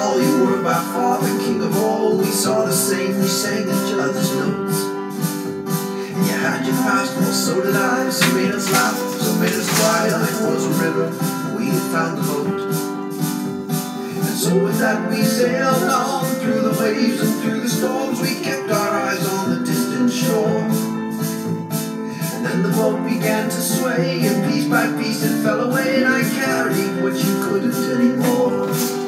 so tall. You were by far the king of all. We saw the same, we sang each other's notes. And you had your past, well, so did I. Some made us laugh, some made us cry. Life was a river, we had found the boat. And so with that we sailed on through the waves and through the storms. We kept our eyes on the distant shore. And then the boat began to sway, and piece by piece it fell away, and I carried what you couldn't anymore.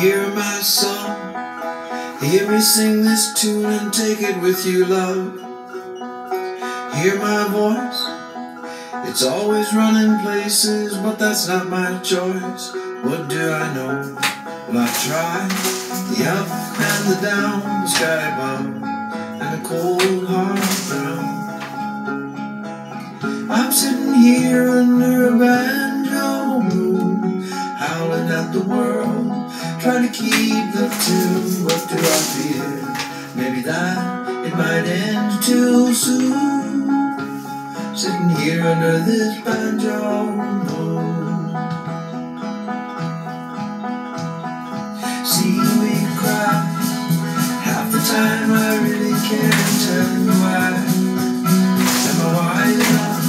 Hear my song, hear me sing this tune and take it with you, love. Hear my voice, it's always running places, but that's not my choice. What do I know? Well, I try the up and the down, the sky above, and the cold hard ground. I'm sitting here under a banjo moon, howling at the world, trying to keep the tune. What do I fear? Maybe that it might end too soon. Sitting here under this banjo moon. See me cry half the time. I really can't tell you why. Am I wise enough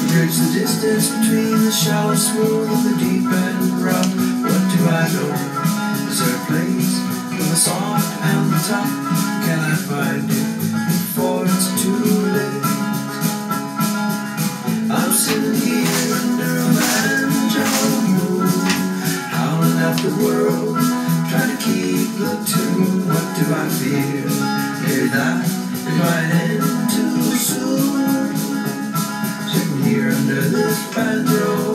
to bridge the distance between the shallow, smooth, and the deep it might end too soon. Sitting here under this banjo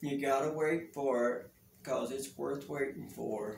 You gotta wait for it because it's worth waiting for.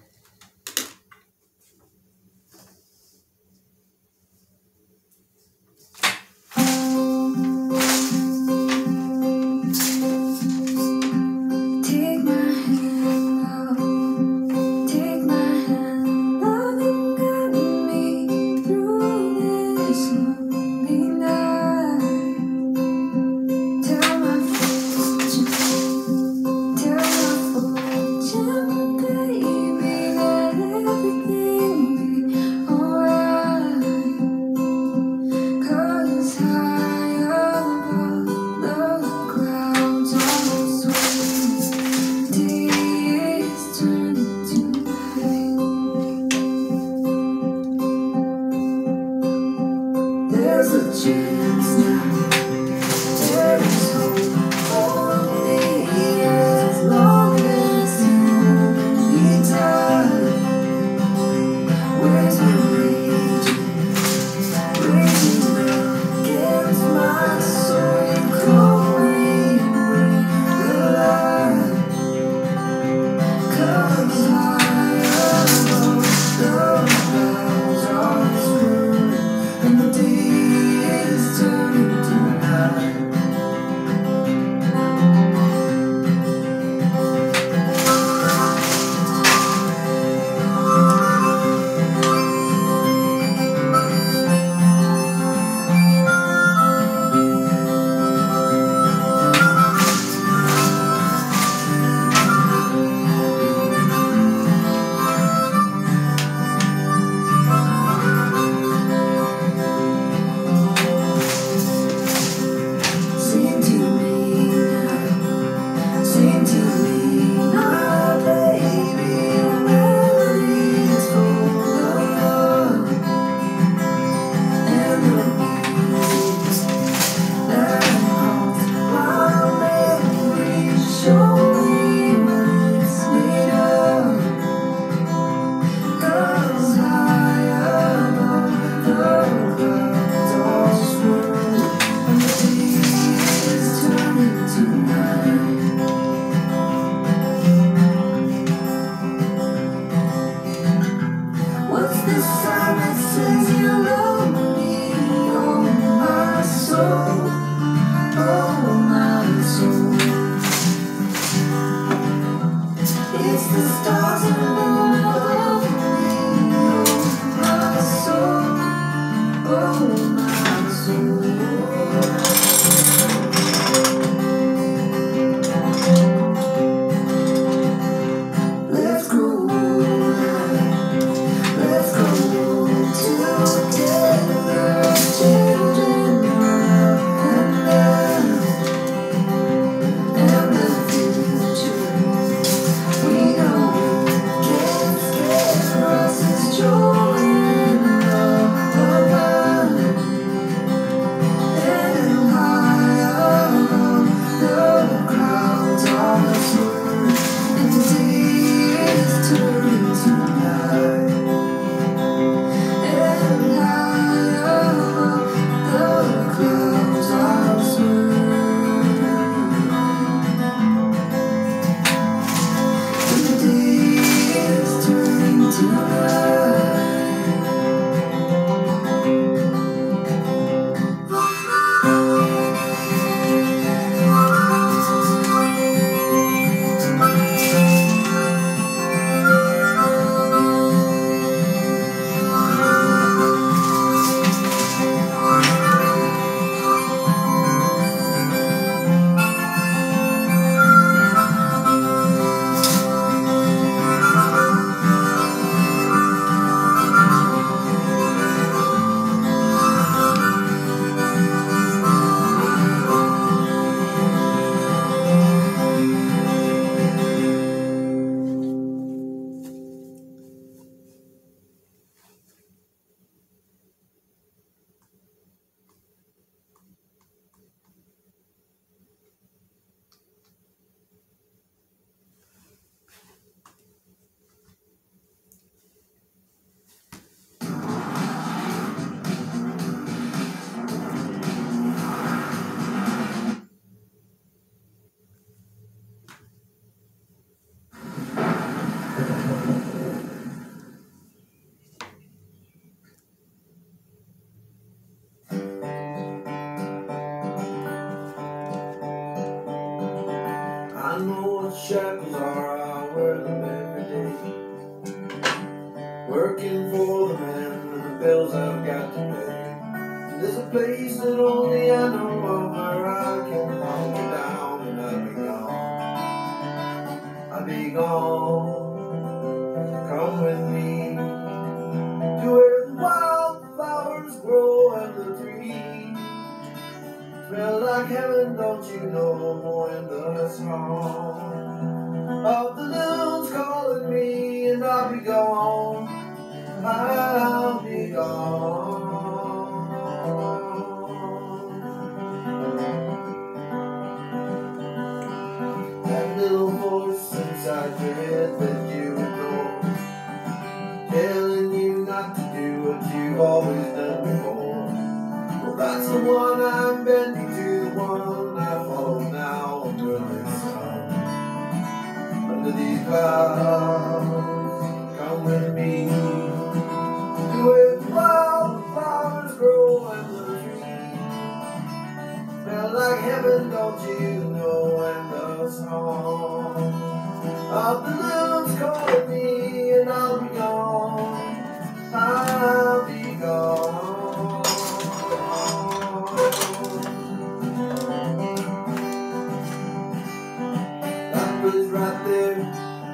is right there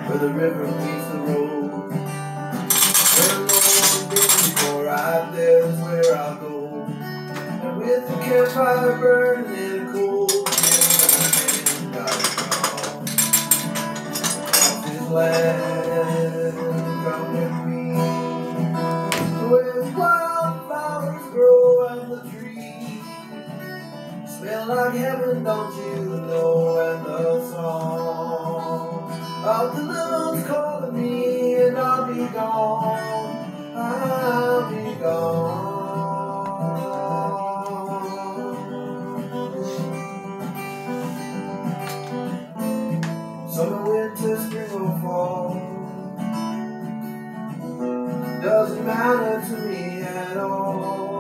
where the river meets the road. Where no one's been before, out there is where I go. And with the campfire burning cold, yeah, got it all. Off his land. doesn't matter to me at all.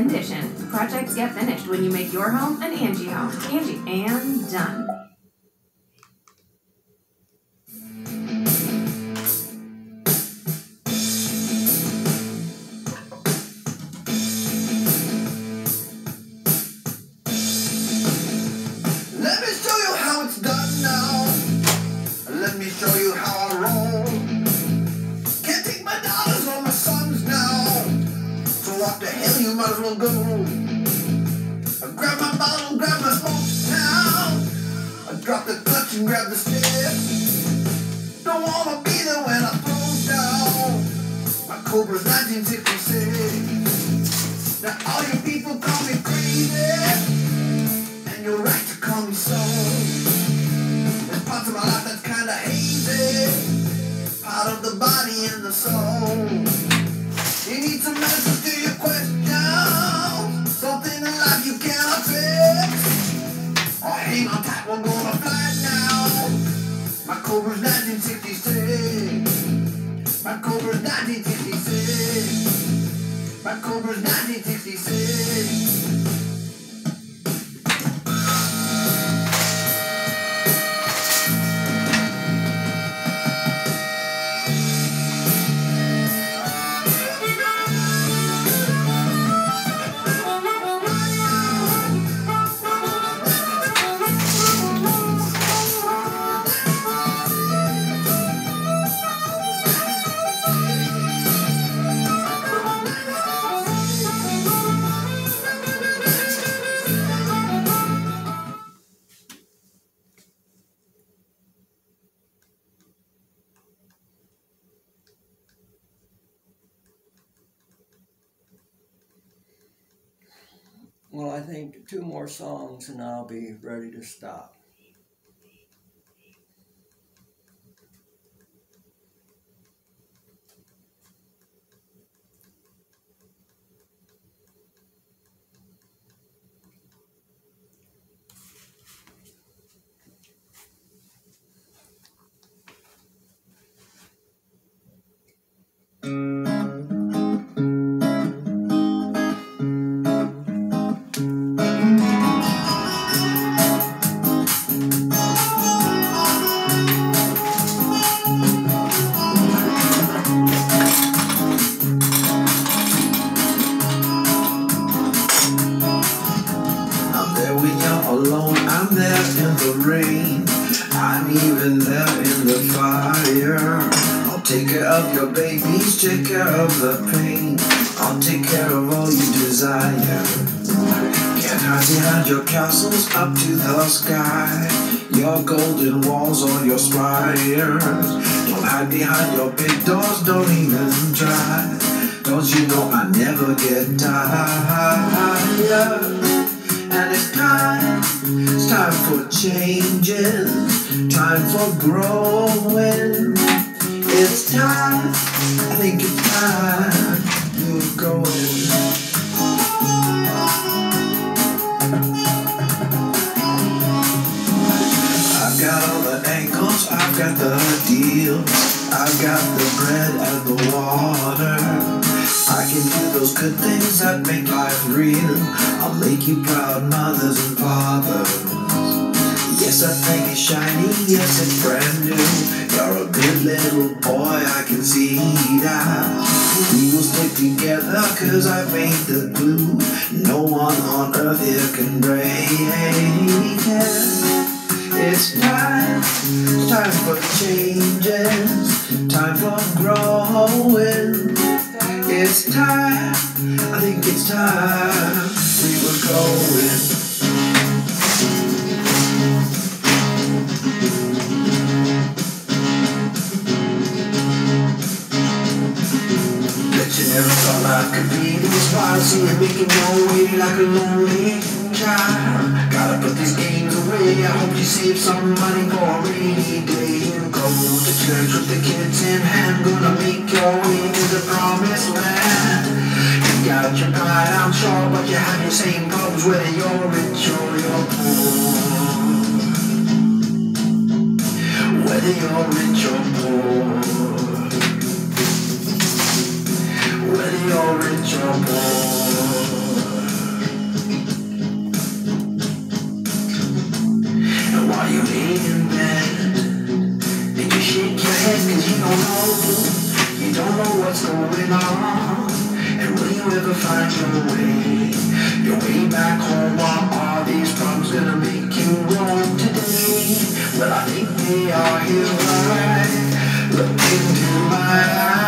Condition Projects get finished when you make your home an Angi home. Angi and done. bottle of gold. I grab my bottle, grab my smoke now. I drop the clutch and grab the stick. Don't wanna be there when I throw down. My Cobra's 1966. Now all you people call me crazy. And you're right to call me so. There's parts of my life that's kinda hazy. Part of the body and the soul. You need to measure me. I'm gonna fly now. My Cobra's 1966. My Cobra's 1966. My Cobra's 1966. Well, I think two more songs and I'll be ready to stop. The rain. I'm even there in the fire. I'll take care of your babies, take care of the pain. I'll take care of all you desire. Can't hide behind your castles up to the sky. Your golden walls or your spires. Don't hide behind your big doors, don't even try. Don't you know I never get tired? And it's time, it's time for changes, time for growing. It's time, I think it's time you're going. I've got all the angles, I've got the deals, I've got the bread and the water. Those good things that make life real. I'll make you proud, mothers and fathers. Yes, I think it's shiny, yes, it's brand new. You're a good little boy, I can see that. We will stick together, cause I made the glue. No one on earth here can break it. It's time, time for changes, time for growing. It's time, I think it's time we were going. Bet you never thought life could be this wild. See you making your way like a lonely child. Gotta put these games away. I hope you save some money for a rainy day. Go to church with the kids in hand. Gonna make your way to the promised land. You got your pride, I'm sure, but you have your same problems whether you're rich or you're poor. Whether you're rich or poor. Whether you're rich or poor. What's going on. And will you ever find your way, your way back home? Or are these problems gonna make you wrong today? Well, I think they are here right. Look into my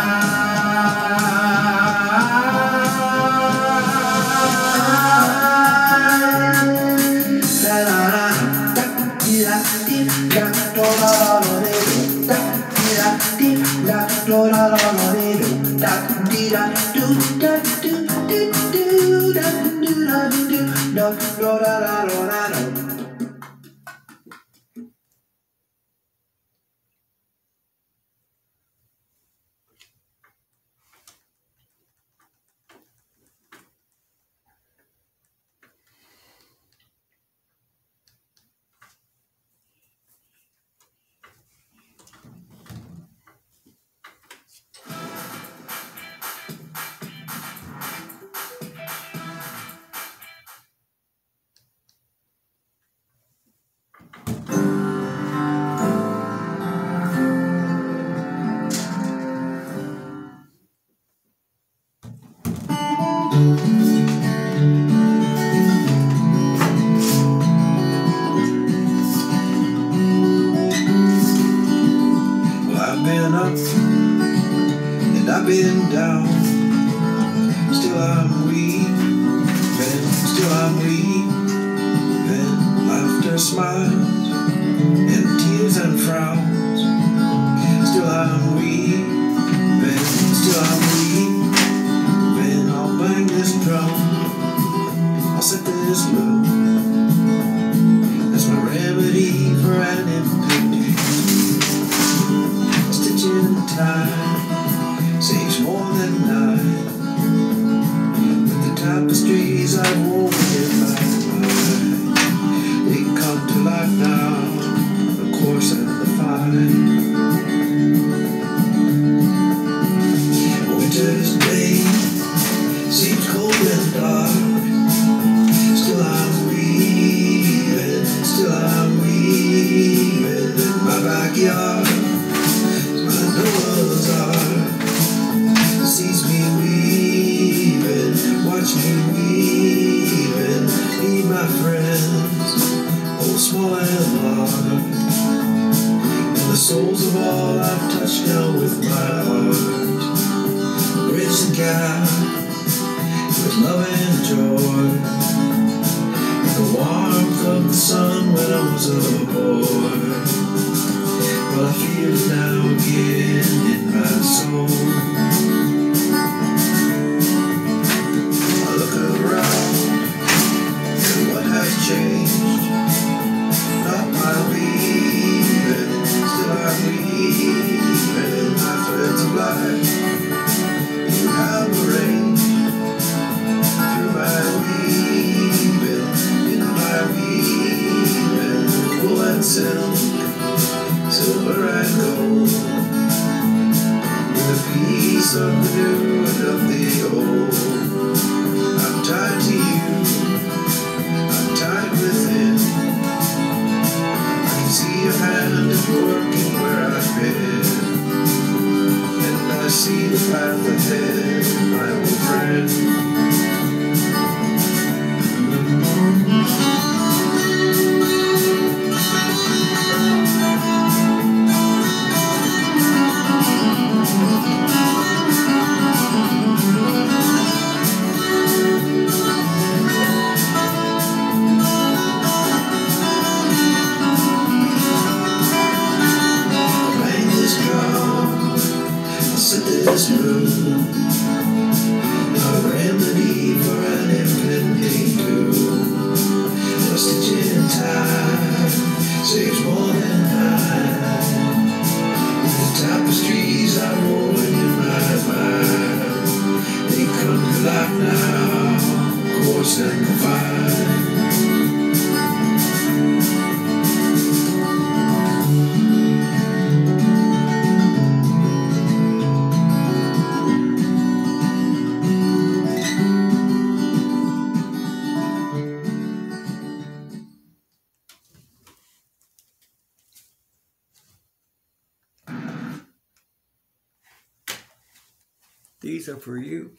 for you.